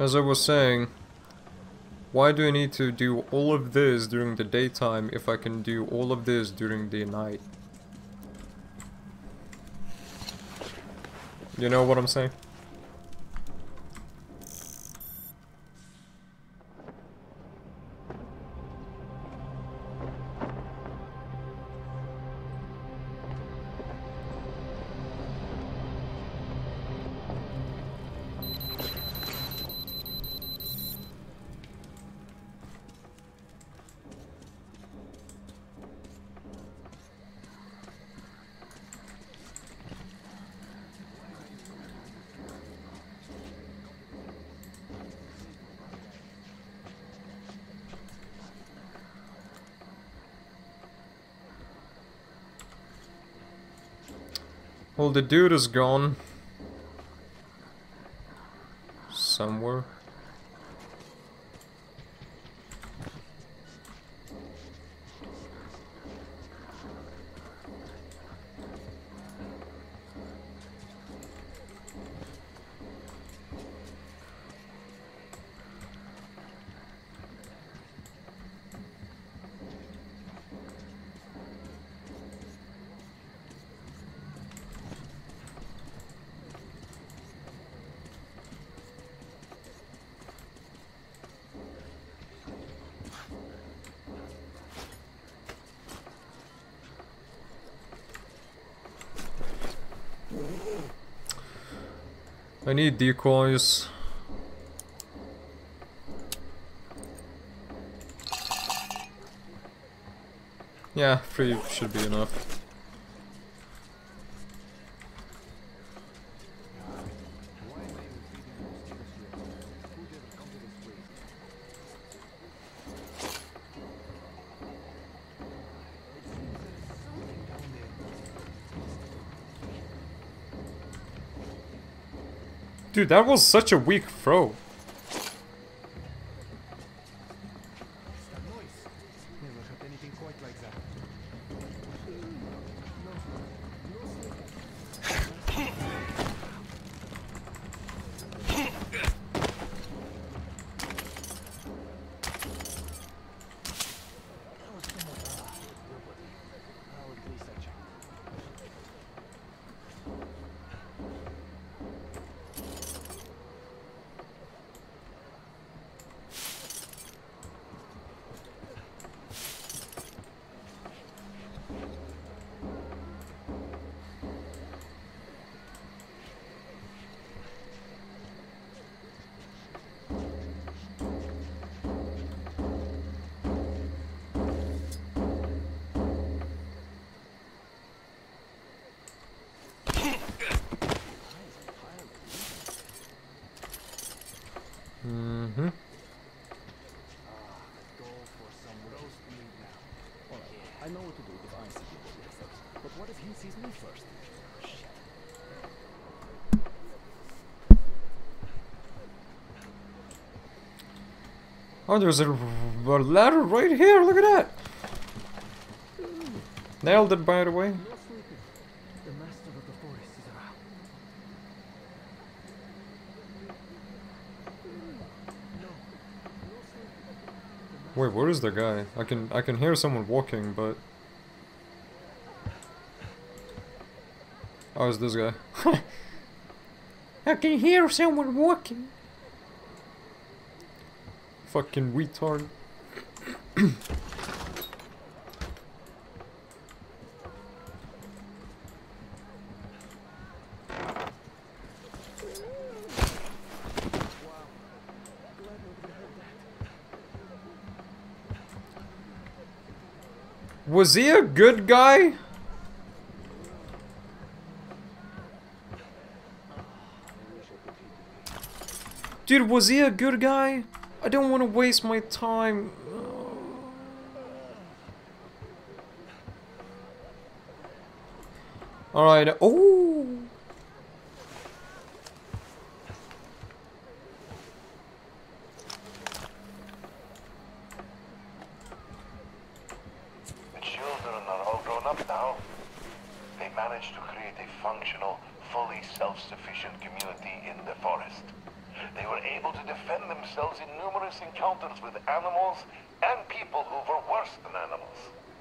As I was saying, why do I need to do all of this during the daytime if I can do all of this during the night? You know what I'm saying? The dude is gone. Somewhere. I need decoys. Yeah, three should be enough. Dude, that was such a weak throw. Oh, there's a, a ladder right here. Look at that. Nailed it, by the way. Wait, where is the guy? I can I can hear someone walking, but oh, it's this guy. I can hear someone walking. Fucking retard. Was he a good guy? Dude, was he a good guy? I don't want to waste my time. Alright, oh! The children are all grown up now. They managed to create a functional, fully self-sufficient community in the forest. They were able to defend themselves in numerous encounters with animals and people who were worse than animals.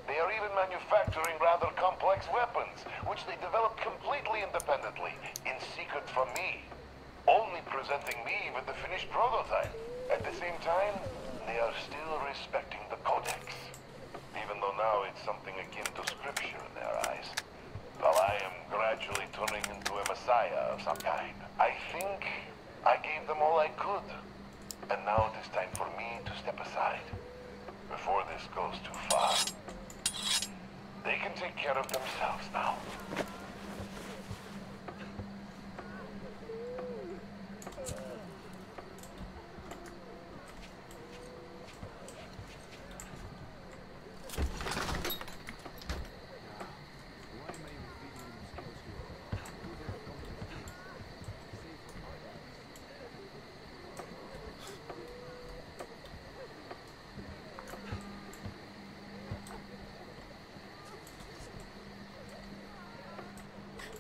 They are even manufacturing rather complex weapons, which they developed completely independently, in secret from me. Only presenting me with the finished prototype. At the same time, they are still respecting the Codex. Even though now it's something akin to scripture in their eyes. While I am gradually turning into a messiah of some kind. I think I gave them all I could. And now it is time for me to step aside. Before this goes too far. They can take care of themselves now.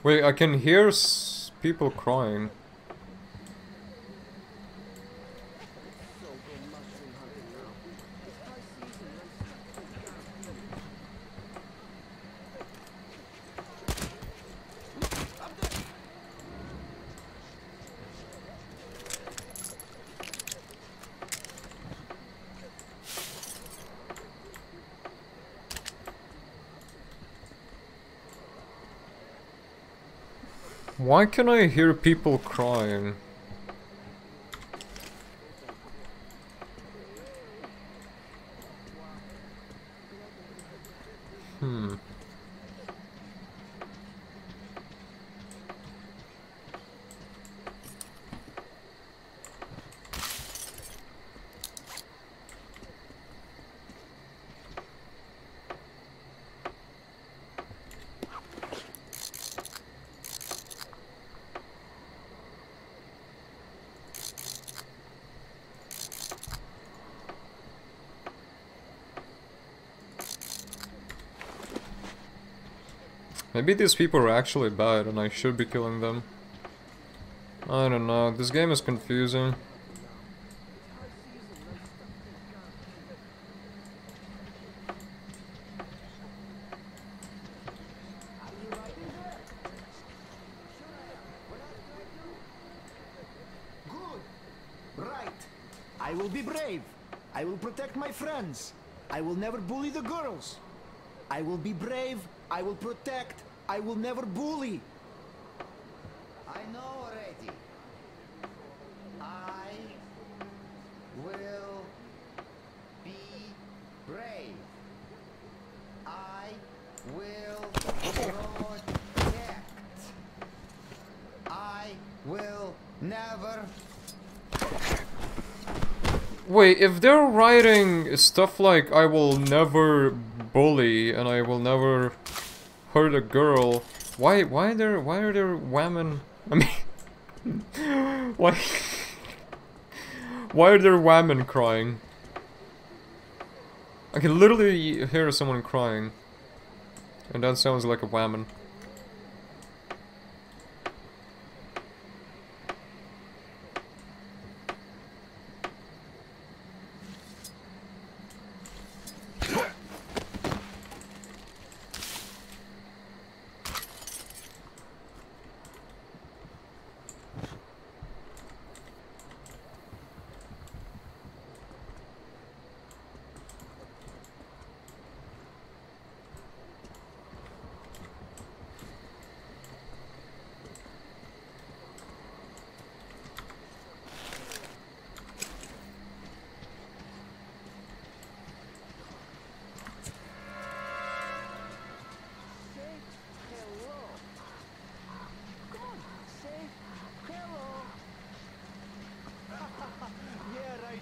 Wait, I can hear people crying. So go mushroom hunting now. It's high season, let's Why can I hear people crying? Hmm. Maybe these people are actually bad and I should be killing them. I don't know, this game is confusing. I will be brave. I will protect my friends. I will never bully the girls. I will be brave. I will protect. I will never bully. I know already. I will be brave. I will protect. I will never Wait, if they're writing stuff like I will never bully and I will never hurt a girl, why why there why are there women I mean why why are there women crying? I can literally hear someone crying. And that sounds like a woman.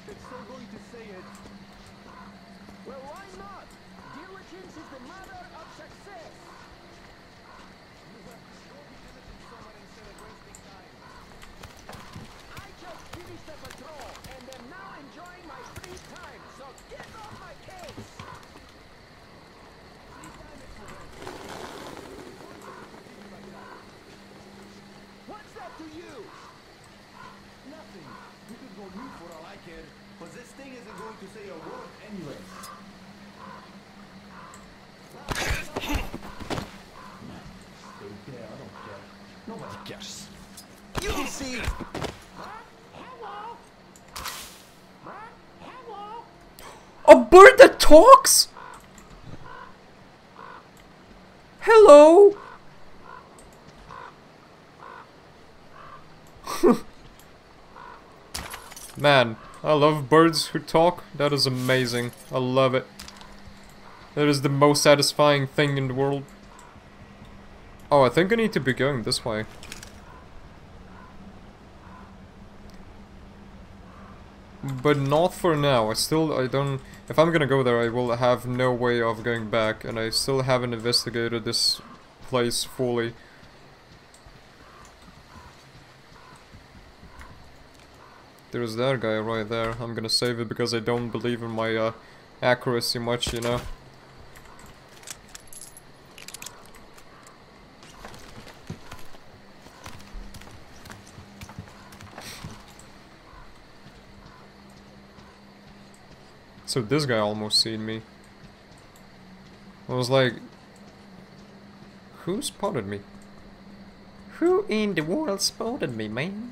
that's still going to say it. Well, why not? Diligence is the mother of success. I just finished the patrol, and am now enjoying my free time, so get off But this thing isn't going to say a word anyway. Nobody cares. You see! Hello! Hello! A bird that talks? Hello! Man, I love birds who talk. That is amazing. I love it. That is the most satisfying thing in the world. Oh, I think I need to be going this way. But not for now. I still, I don't... If I'm gonna go there, I will have no way of going back. And I still haven't investigated this place fully. There's that guy right there. I'm gonna save it because I don't believe in my uh, accuracy much, you know? So this guy almost seen me. I was like, who spotted me? Who in the world spotted me, man?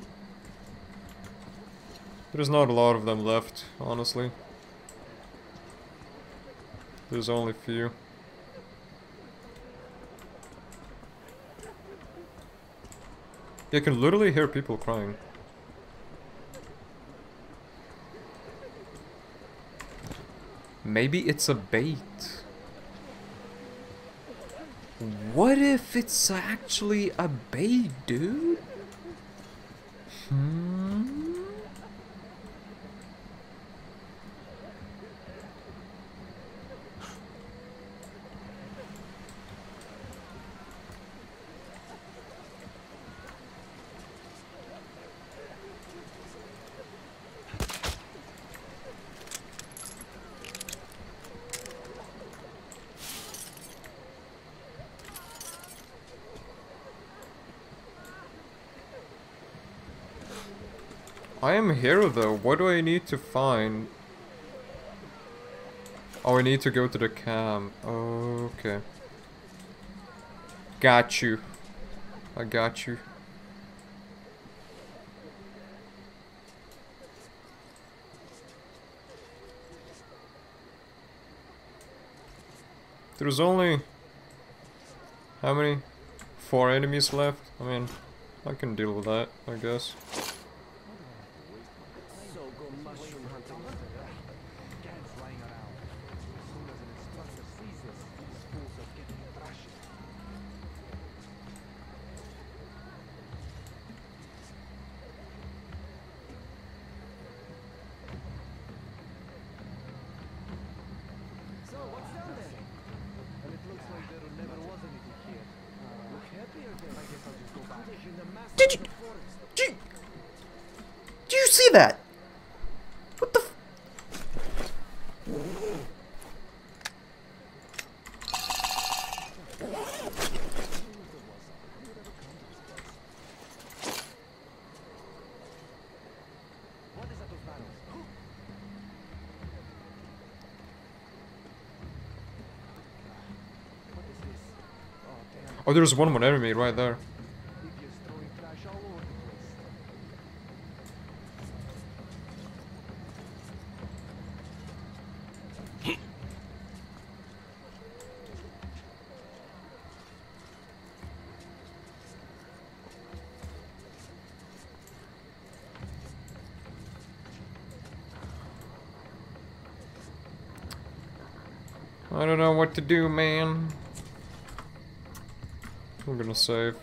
There's not a lot of them left, honestly. There's only a few. You can literally hear people crying. Maybe it's a bait. What if it's actually a bait, dude? Hmm? Here though. What do I need to find? Oh, I need to go to the camp. Okay. Got you. I got you. There's only... How many? Four enemies left? I mean, I can deal with that, I guess. So go mushroom hunting. Gangs lying around. As soon as an instructor sees this, these fools are getting thrashed. So what's down there? And it looks like there never was anything here. Look happier then. I guess I'll just go back. In the massive Did you- forest. Do you, do you see that? What the? F What is at those barrels? Who? What is this? Oh damn. Oh, there's one more enemy right there. I don't know what to do, man. I'm gonna save.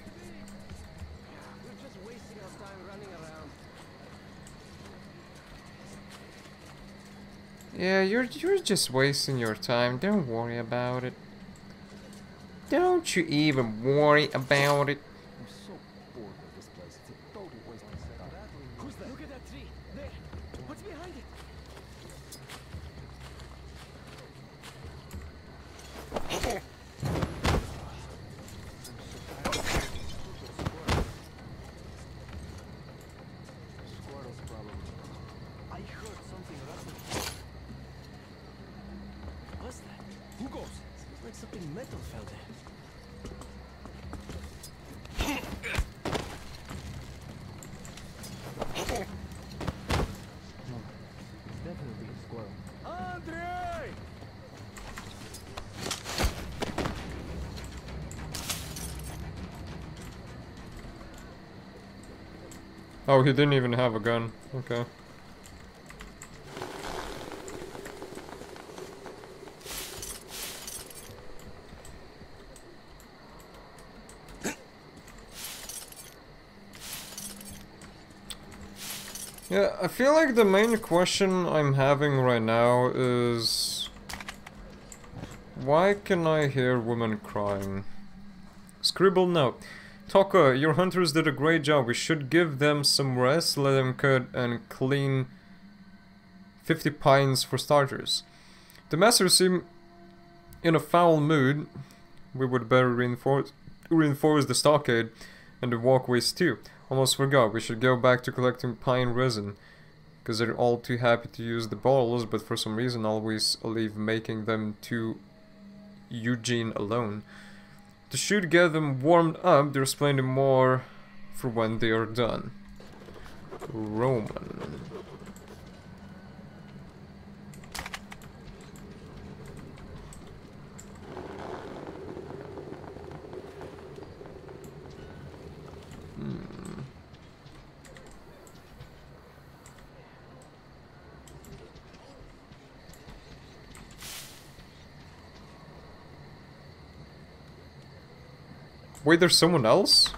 Yeah, you're you're just wasting your time. Don't worry about it. Don't you even worry about it. I'm so bored with this place. It's a total waste of setup. Who's that? Look at that tree. There. What's behind it? Squirrels, probably. I heard something rustling. What's that? Who goes? Seems like something metal fell there. It's definitely a squirrel. Andre! Oh, he didn't even have a gun. Okay. Yeah, I feel like the main question I'm having right now is... Why can I hear women crying? Scribble note. Taka, your hunters did a great job. We should give them some rest, let them cut and clean 50 pines for starters. The masters seem in a foul mood. We would better reinforce, reinforce the stockade and the walkways too. Almost forgot, we should go back to collecting pine resin. Because they're all too happy to use the bottles, but for some reason always leave making them to Eugene alone. To should get them warmed up, there's plenty more for when they are done. Roman. Wait, there's someone else?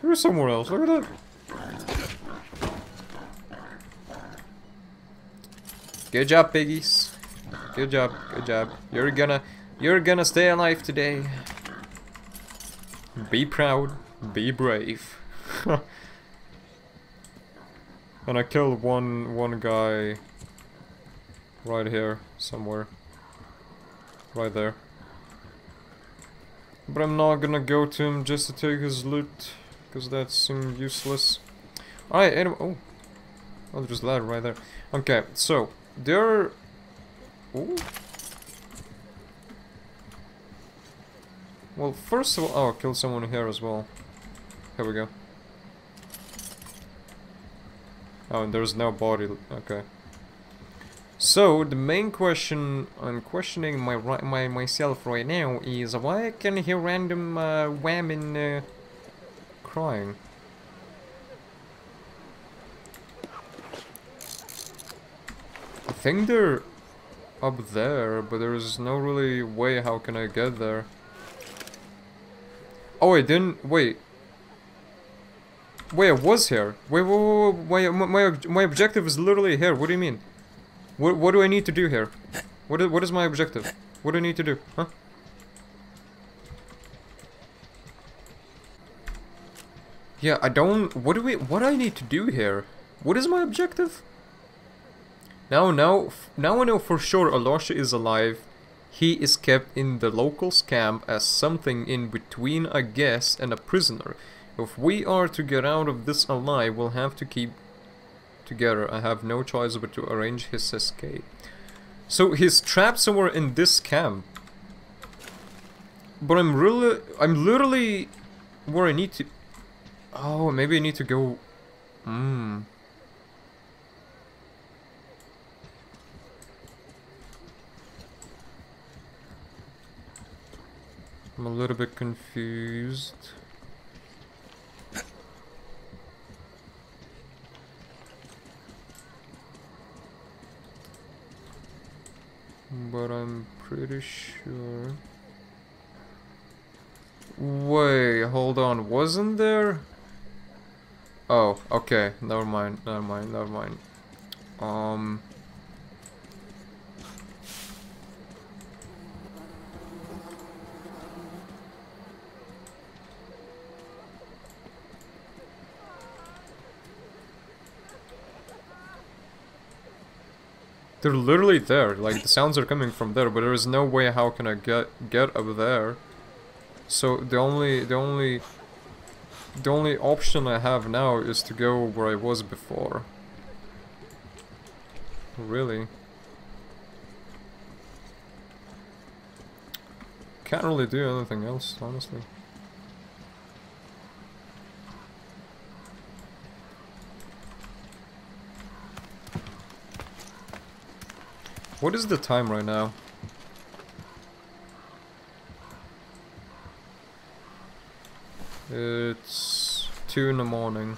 There's someone else, look at that. Good job, piggies. Good job, good job. You're gonna, you're gonna stay alive today. Be proud, be brave. And I killed one one guy right here somewhere. Right there. But I'm not gonna go to him just to take his loot because that seems useless. Alright, anyway, oh. Oh, there's ladder right there. Okay, so there Ooh. Well, first of all, oh, kill someone here as well. Here we go. Oh, there's no body. Okay. So the main question I'm questioning my my myself right now is why I can hear random uh, women uh, crying. I think they're up there, but there's no really way how can I get there. Oh wait, didn't wait. I was here. Wait, my, my, my objective is literally here. What do you mean? What, what do I need to do here? What is, what is my objective? What do I need to do? Huh? Yeah, I don't... What do we... What do I need to do here? What is my objective? Now, now, now I know for sure Alyosha is alive. He is kept in the locals camp as something in between a guest and a prisoner. If we are to get out of this alive, we'll have to keep together. I have no choice but to arrange his escape. So he's trapped somewhere in this camp. But I'm really, I'm literally where I need to... Oh, maybe I need to go... Hmm. I'm a little bit confused. But I'm pretty sure... Wait, hold on, wasn't there? Oh, okay, never mind, never mind, never mind. Um... They're literally there, like the sounds are coming from there, but there is no way how can I get get up there. So the only the only the only option I have now is to go where I was before. Really? Can't really do anything else, honestly. What is the time right now? It's two in the morning.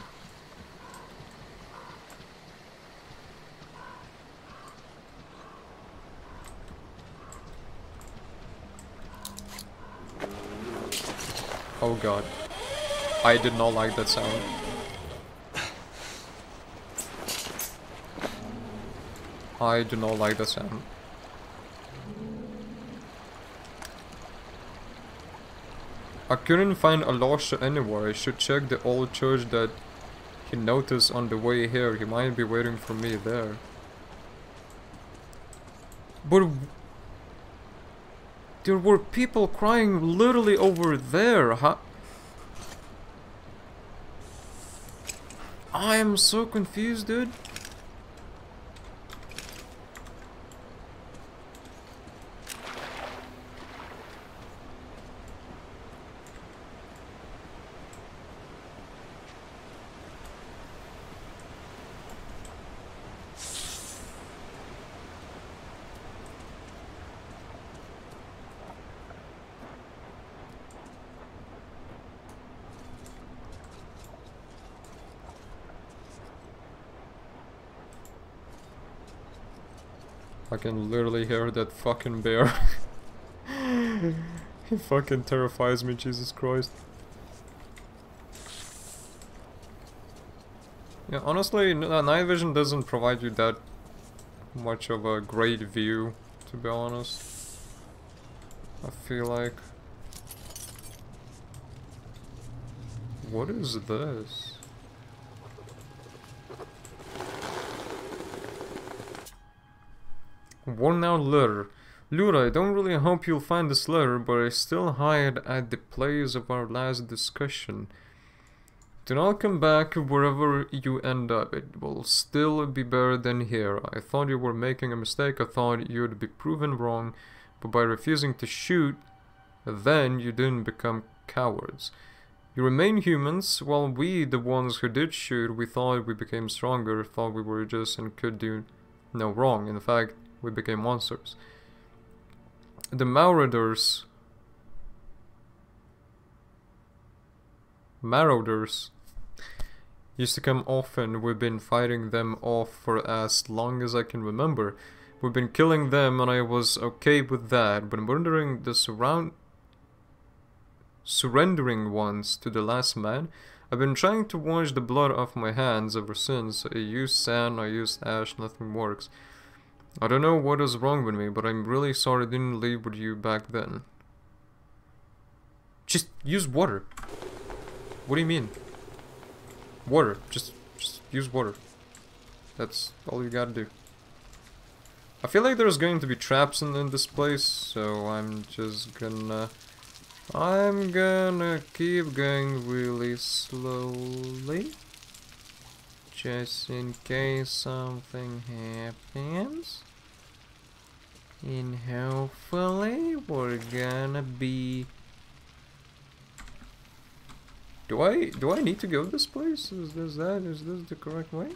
Oh god. I did not like that sound. I do not like the sound. I couldn't find Alyosha anywhere. I should check the old church that he noticed on the way here. He might be waiting for me there. But there were people crying literally over there. Huh? I am so confused, dude. Can literally hear that fucking bear. he fucking terrifies me, Jesus Christ. Yeah, honestly, uh, night vision doesn't provide you that much of a great view, to be honest. I feel like. What is this? Worn out letter. Lura, I don't really hope you'll find this letter, but I still hide at the place of our last discussion. Do not come back wherever you end up. It will still be better than here. I thought you were making a mistake. I thought you'd be proven wrong. But by refusing to shoot, then you didn't become cowards. You remain humans, while we, the ones who did shoot, we thought we became stronger, thought we were just and could do no wrong. In fact, we became monsters. The Marauders. Marauders used to come often. We've been fighting them off for as long as I can remember. We've been killing them and I was okay with that, but murdering the surround surrendering ones to the last man, I've been trying to wash the blood off my hands ever since. I used sand, I used ash, nothing works. I don't know what is wrong with me, but I'm really sorry I didn't leave with you back then. Just use water. What do you mean? Water. Just just use water. That's all you gotta do. I feel like there's going to be traps in, in this place, so I'm just gonna... I'm gonna keep going really slowly. Just in case something happens. And hopefully we're gonna be... Do I do I need to go this place? Is this that? Is this the correct way?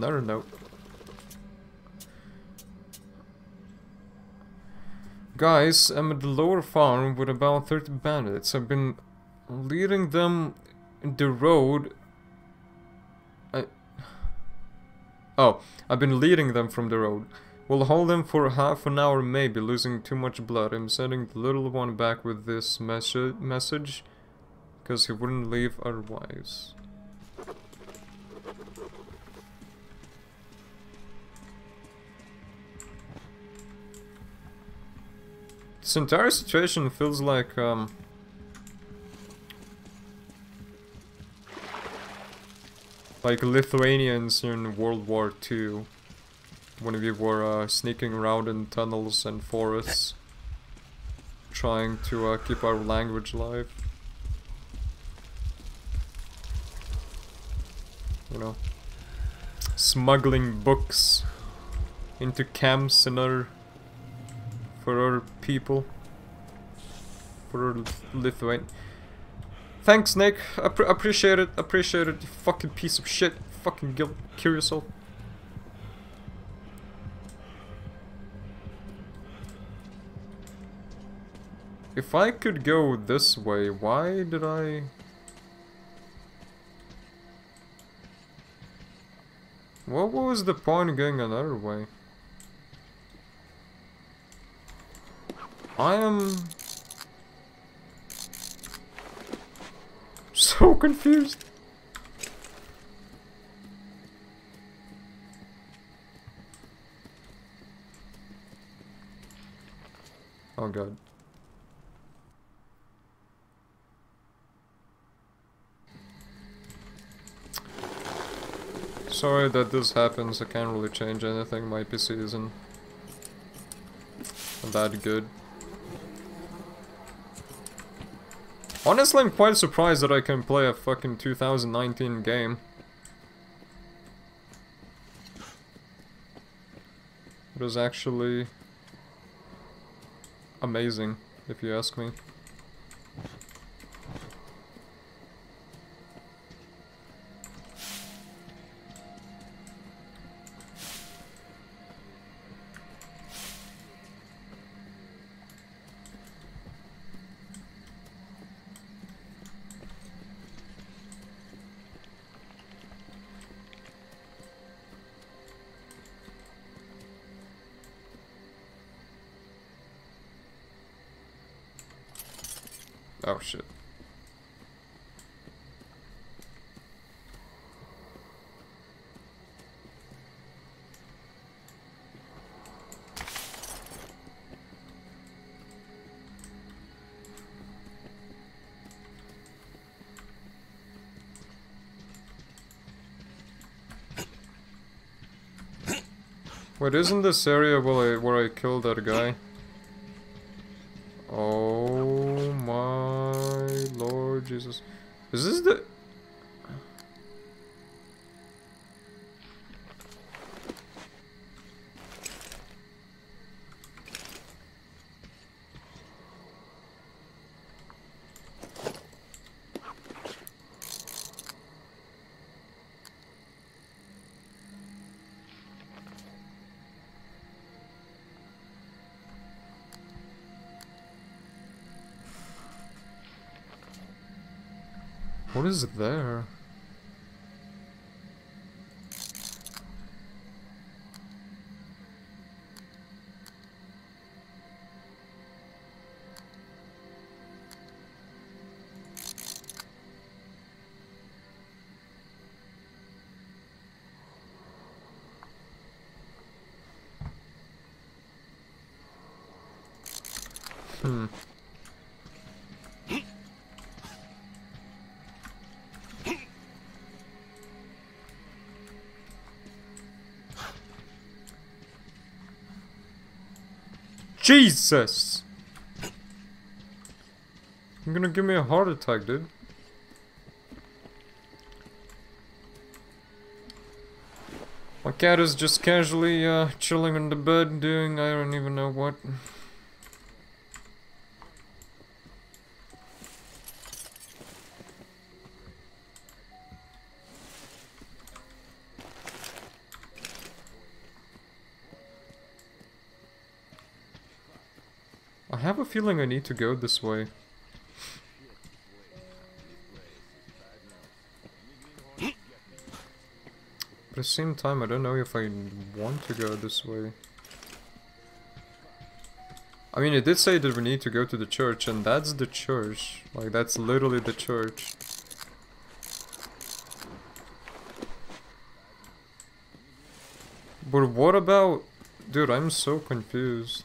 Another note. Guys, I'm at the lower farm with about 30 bandits. I've been leading them in the road. I... Oh, I've been leading them from the road. We'll hold them for half an hour maybe, losing too much blood. I'm sending the little one back with this mes- message, because he wouldn't leave otherwise. This entire situation feels like, um... Like Lithuanians in World War II. When we were uh, sneaking around in tunnels and forests. Trying to uh, keep our language alive. You know. Smuggling books into camps and other for people. For other Lithuanian. Thanks, Nick. Appre appreciate it. Appreciate it. You fucking piece of shit. Fucking kill, kill yourself. If I could go this way, why did I... What was the point going another way? I am... So confused. Oh god. Sorry that this happens, I can't really change anything, my PC isn't that good. Honestly, I'm quite surprised that I can play a fucking 2019 game. It was actually amazing, if you ask me. Wait, isn't this area where I, where I killed that guy? What is it there? Jesus! You're gonna give me a heart attack, dude. My cat is just casually uh, chilling on the bed doing I don't even know what. I have a feeling I need to go this way. But at the same time, I don't know if I want to go this way. I mean, it did say that we need to go to the church, and that's the church. Like, that's literally the church. But what about... Dude, I'm so confused.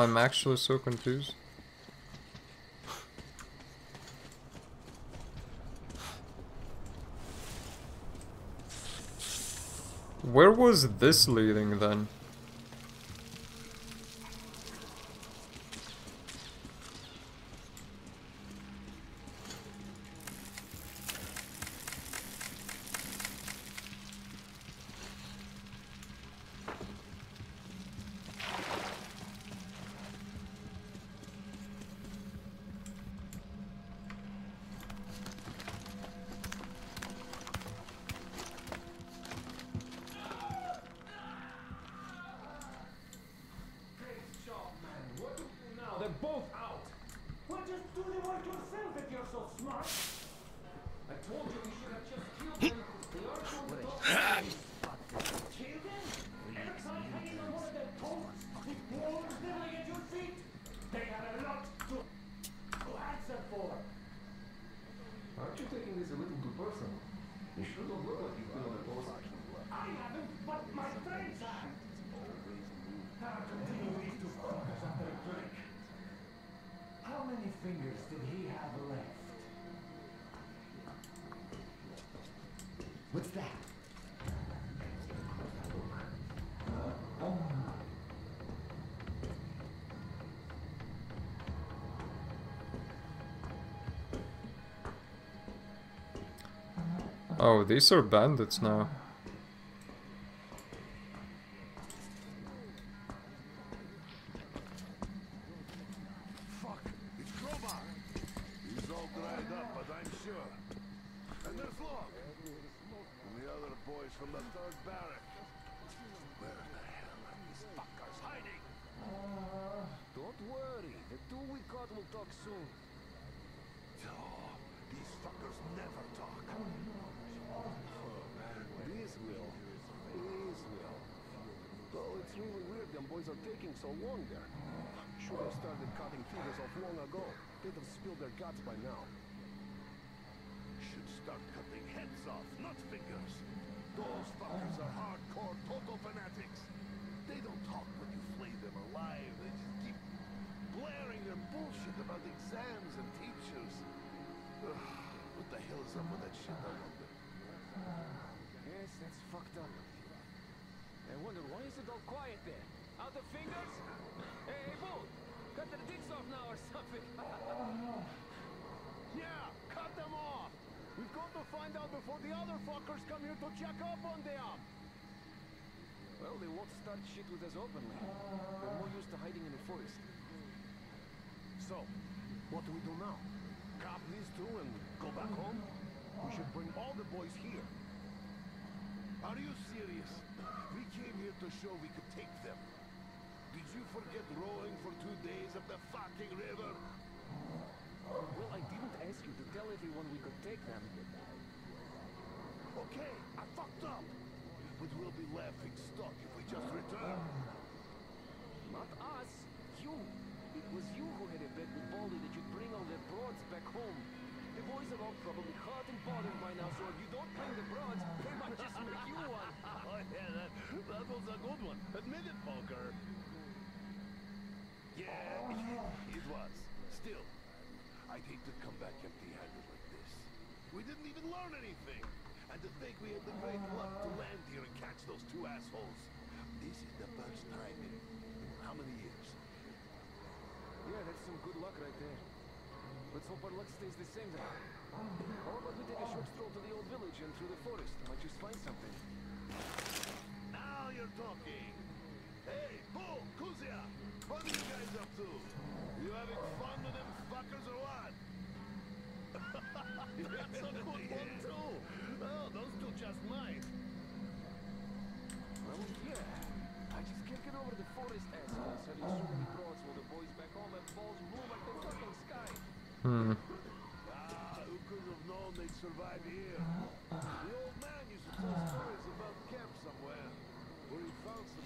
I'm actually so confused. Where was this leading then? Oh, these are bandits now. Hey, Bull! Cut their dicks off now or something. Yeah, cut them off. We've got to find out before the other fuckers come here to check up on them. well, they won't start shit with us openly. They're more used to hiding in the forest. So, what do we do now? Cop these two and go back home? We should bring all the boys here. Are you serious? We came here to show we could take them. Did you forget rowing for two days up the fucking river? Well, I didn't ask you to tell everyone we could take them. Okay, I fucked up. But we'll be laughing stock if we just return. Not us. You. It was you who had a bet with Baldy that you'd bring all the broads back home. The boys are all probably hot and bothered by now, so if you don't bring the broads, they might just make you one. oh yeah, that, that was a good one. Admit it, Poker. Yeah, it was. Still, I'd hate to come back empty-handed like this. We didn't even learn anything. And to think we had the great luck to land here and catch those two assholes. This is the first time in how many years? Yeah, that's some good luck right there. Hope our luck stays the same then. Oh, How about we take a short stroll to the old village and through the forest? Might just find something. Now you're talking. Hey, Bull, Kuzia, what are you guys up to? You having fun with them fuckers or what? That's a good one too. Oh, those two just might. Well, yeah. I just can't get over the forest assholes having so many broads Hmm. Survive here? The old man used to tell stories about camp somewhere, where he found some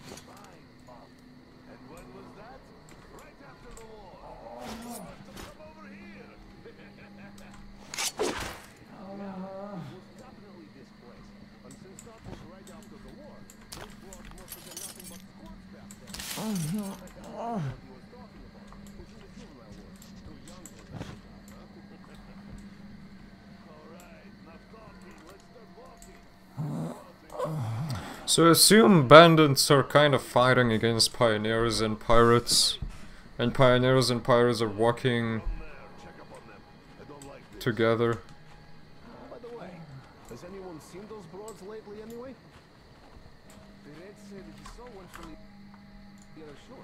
So assume bandits are kind of fighting against pioneers and pirates, and pioneers and pirates are walking. I together. By the way, has anyone seen those broads lately anyway? The Red said he saw one from the the other shore.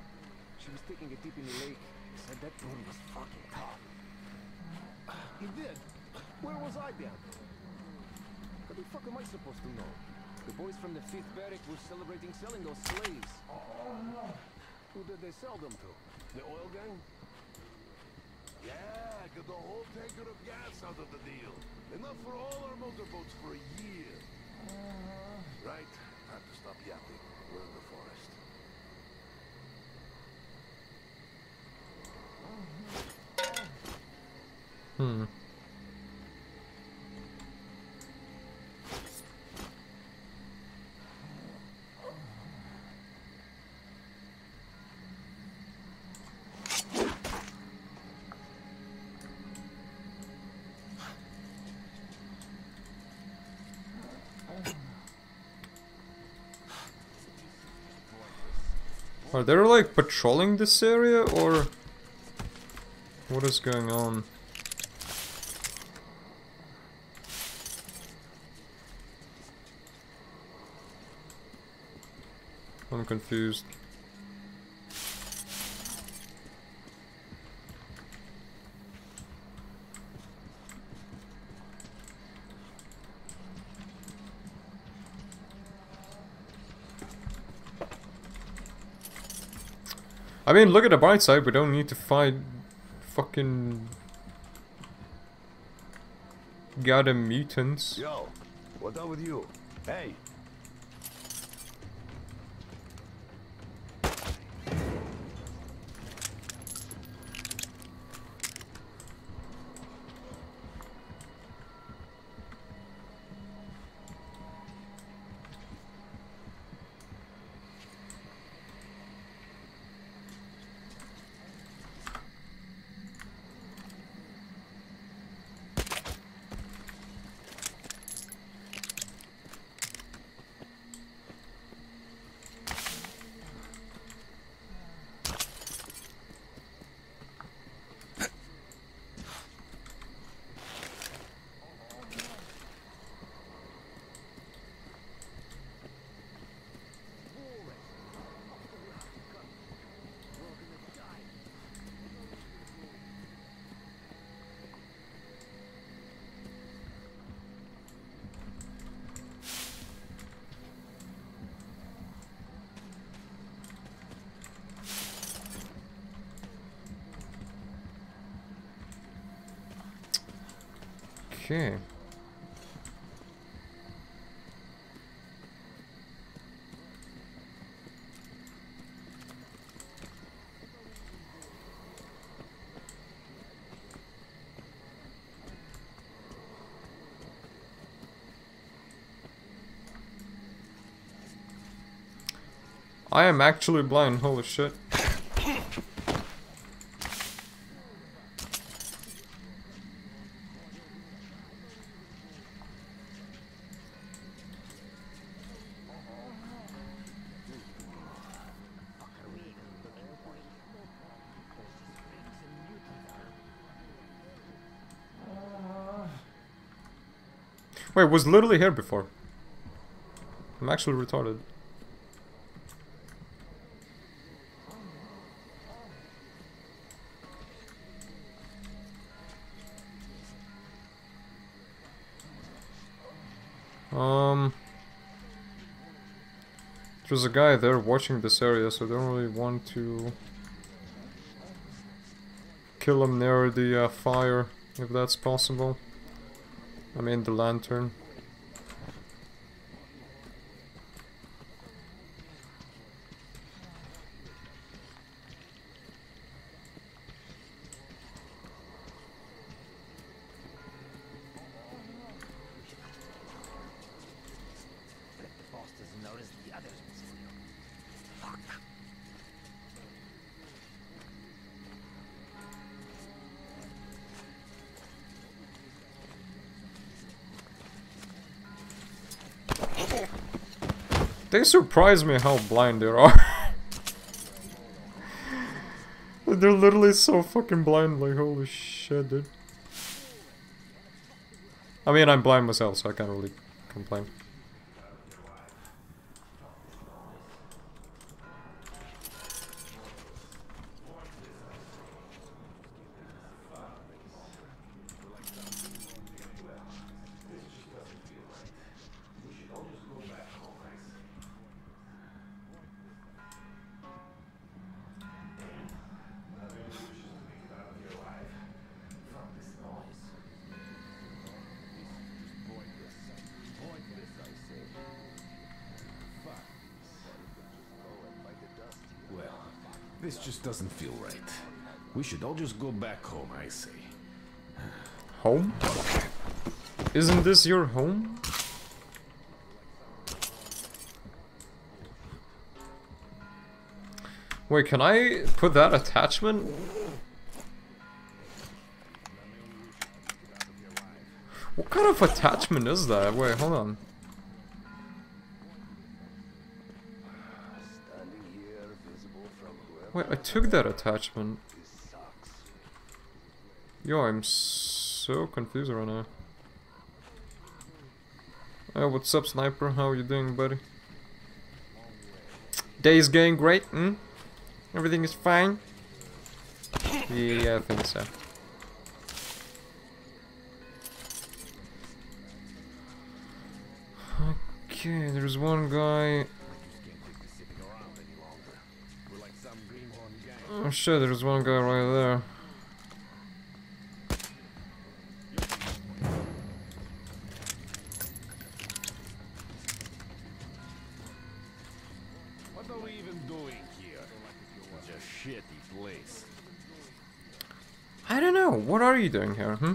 She was taking a dip in the lake. He said that broad was fucking tough. He did? Where was I then? How the fuck am I supposed to know? The boys from the 5th Barrack were celebrating selling those slaves. Who did they sell them to? The oil gang? Yeah, I got the whole tanker of gas out of the deal. Enough for all our motorboats for a year. Uh-huh. Right, time to stop yapping. We're in the forest. Hmm. Are they like patrolling this area or what is going on? I'm confused. I mean, look at the bright side, we don't need to fight fucking goddamn mutants. Yo, what's up with you? Hey. Okay. I am actually blind, holy shit. Wait, was literally here before. I'm actually retarded. Um, there's a guy there watching this area, so I don't really want to kill him near the uh, fire, if that's possible. I mean the lantern. They surprise me how blind they are. They're literally so fucking blind, like holy shit, dude. I mean, I'm blind myself, so I can't really complain. This just doesn't feel right. We should all just go back home, I say. Home? Isn't this your home? Wait, can I put that attachment? What kind of attachment is that? Wait, hold on. Took that attachment. Yo, I'm so confused right now. Oh, what's up, Sniper? How you doing, buddy? Day is going great, hmm? Everything is fine? Yeah, I think so. Okay, there's one guy. Oh shit, there's one guy right there. What are we even doing here? Such a shitty place. I don't know. What are you doing here, hmm?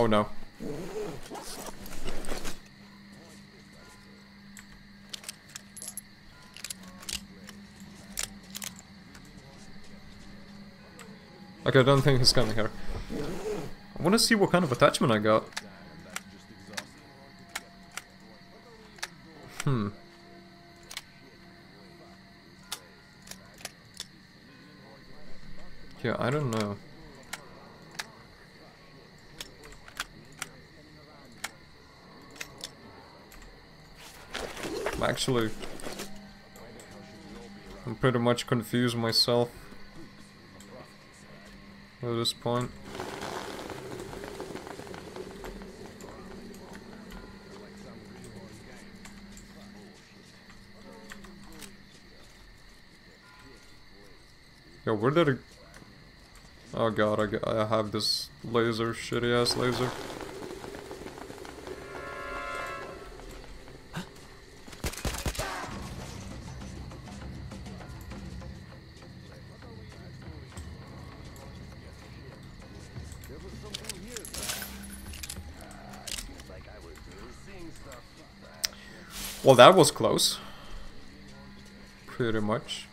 Oh no. Okay, I don't think he's coming here. I want to see what kind of attachment I got. Hmm. Yeah, I don't know. I'm actually... I'm pretty much confused myself at this point. Yo, where did it... Oh god, I, I have this laser, shitty ass laser. Well, that was close. Pretty much.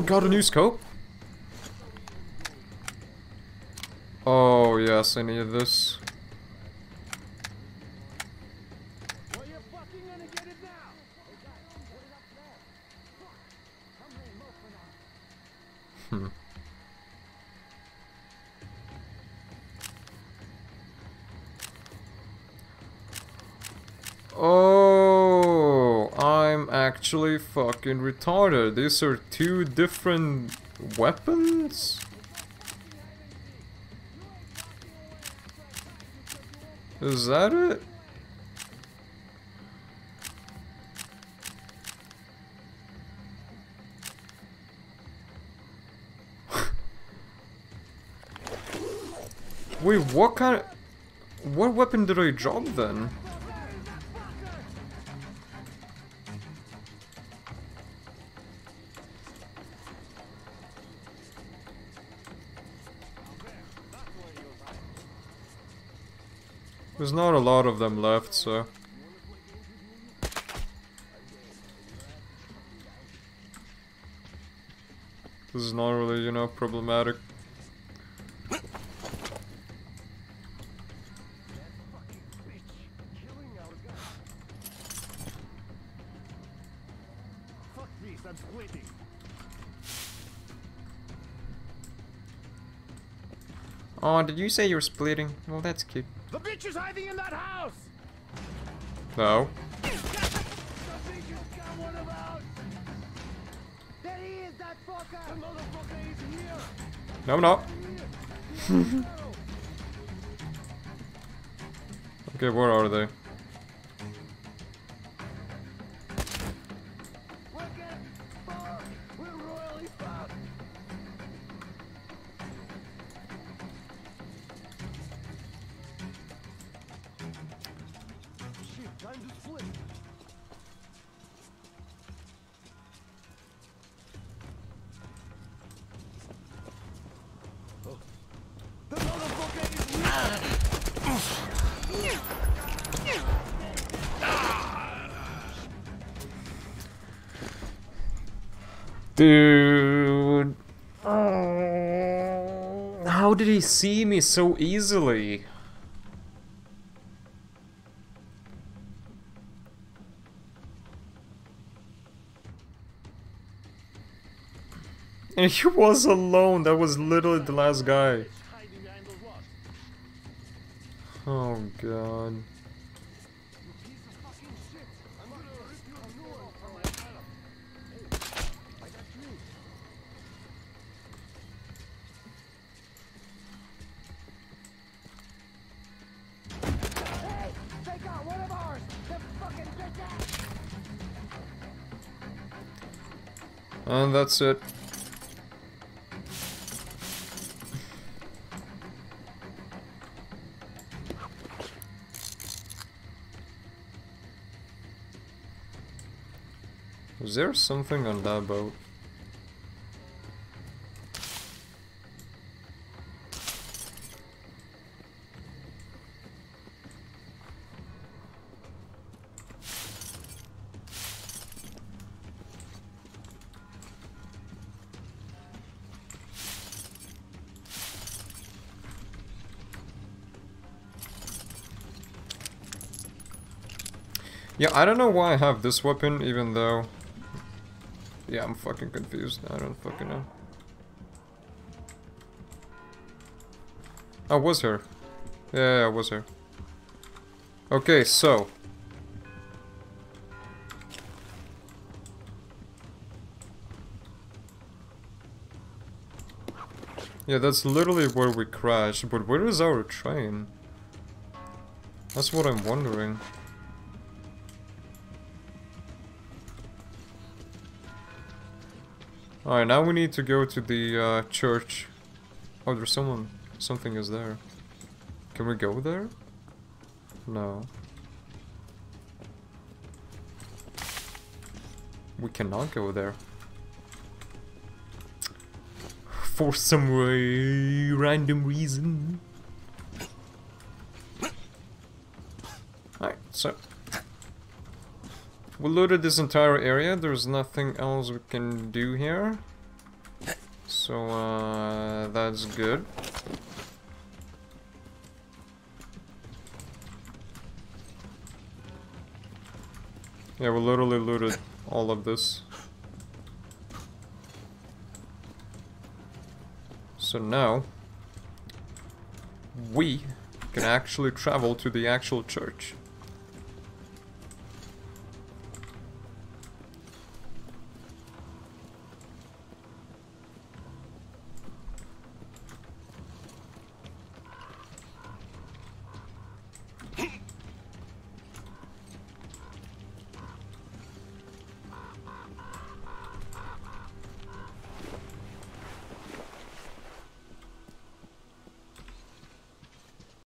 Oh god, a new scope? Oh yes, I need this. Actually fucking retarded. These are two different weapons? Is that it? Wait, what kind of... What weapon did I drop then? There's not a lot of them left, so... This is not really, you know, problematic. Oh, did you say you're splitting? Well, that's cute. The bitch is hiding in that house! No. The bitch has got! There he is, that fucker! The motherfucker is here! No, no. okay, where are they? Dude. Oh, how did he see me so easily? And he was alone. That was literally the last guy. Oh god. And that's it. Was there something on that boat? Yeah, I don't know why I have this weapon, even though... Yeah, I'm fucking confused. I don't fucking know. I was her. Yeah, yeah, I was her. Okay, so... Yeah, that's literally where we crashed, but where is our train? That's what I'm wondering. Alright, now we need to go to the uh, church. Oh, there's someone. Something is there. Can we go there? No. We cannot go there. For some way, random reason. Alright, so we looted this entire area, there's nothing else we can do here. So, uh, that's good. Yeah, we literally looted all of this. So now, we can actually travel to the actual church.